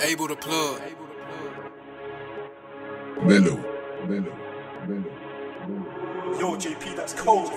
Able to plug. Mellow. Mellow. Mellow. Yo, JP, that's cold,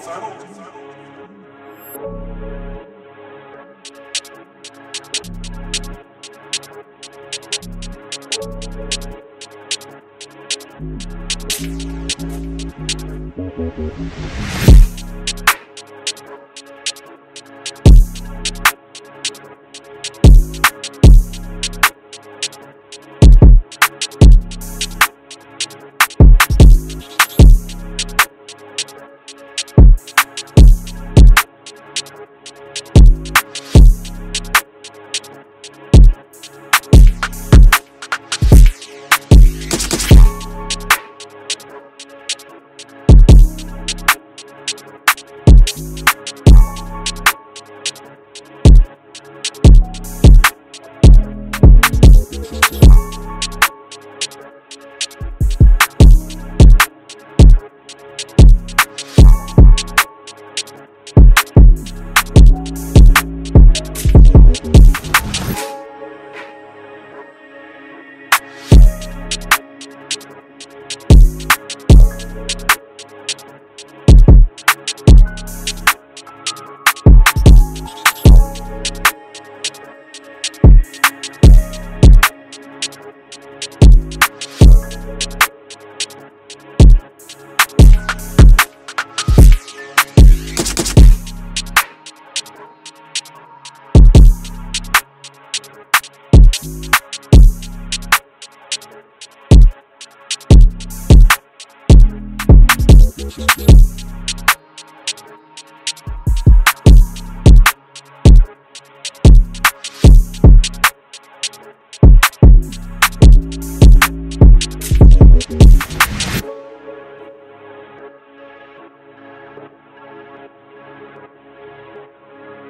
Fam.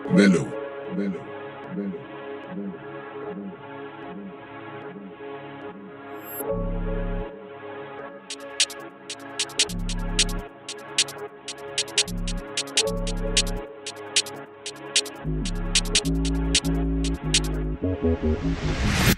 Mellow. Mellow. Mellow. Mellow. Mellow.